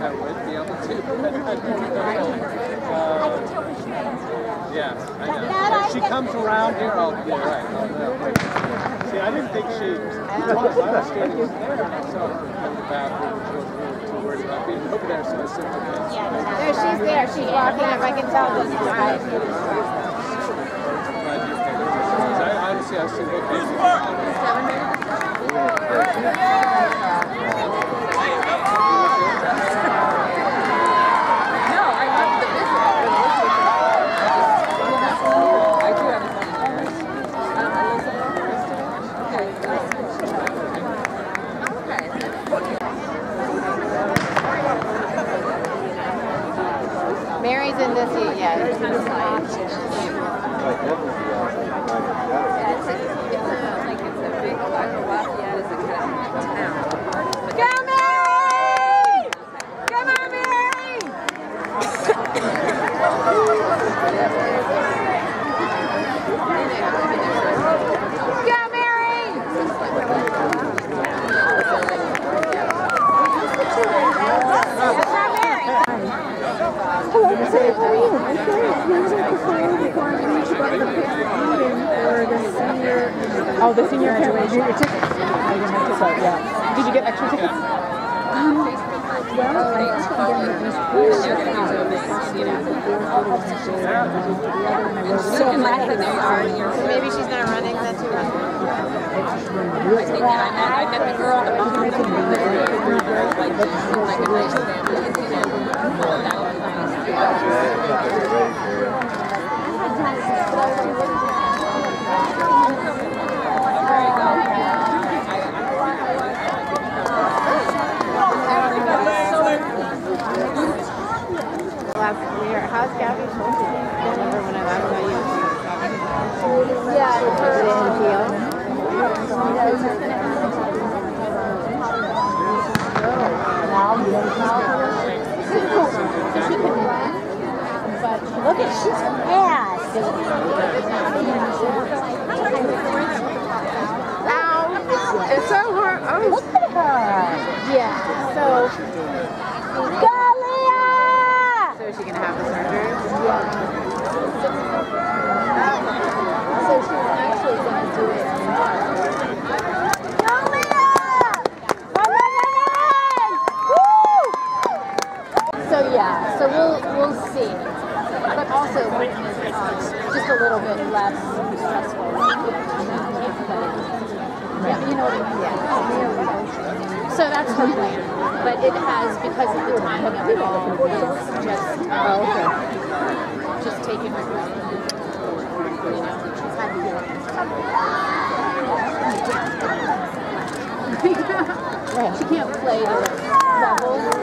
I would be able to. uh, yes, I know. If she comes around here, I'll be right. I'll. See, I didn't think she was. I was standing there and I saw her in the bathroom. She wasn't really too worried about being over there, so I said, okay. There, she's there. She's walking up. I can tell this. Glad you came. I honestly, I've seen locations. No, I love the visit. I do have a phone number. Um, In this seat, yeah. Yeah, it's a, it's a, like, it's a big, like, Lafayette is a kind of town. But Go, Mary! Come on, Mary! Go, Mary! That's not Mary. Oh, the senior can't wait. Your tickets. Oh, you have to vote, yeah. Did you get extra tickets? So maybe she's not running then too. I think I met, I met the girl, the mom, like, like a nice family, you know. That How's Gabby Schultz? Remember when I last saw you? Yeah, her. Didn't heal. Look at she's fast. Ow! It's so hard. Oh, look at her. Yeah. So. Go, Leah! So is she gonna have the surgery? So she's actually gonna do it. Woo! So yeah, so we'll we'll see, also um, just a little bit less stressful. Yeah, you know what I mean. Yeah. So that's her plan, but it has because of the timing of it all. Just Oh, okay. just taking her. You know, she's had to do it. she can't play the level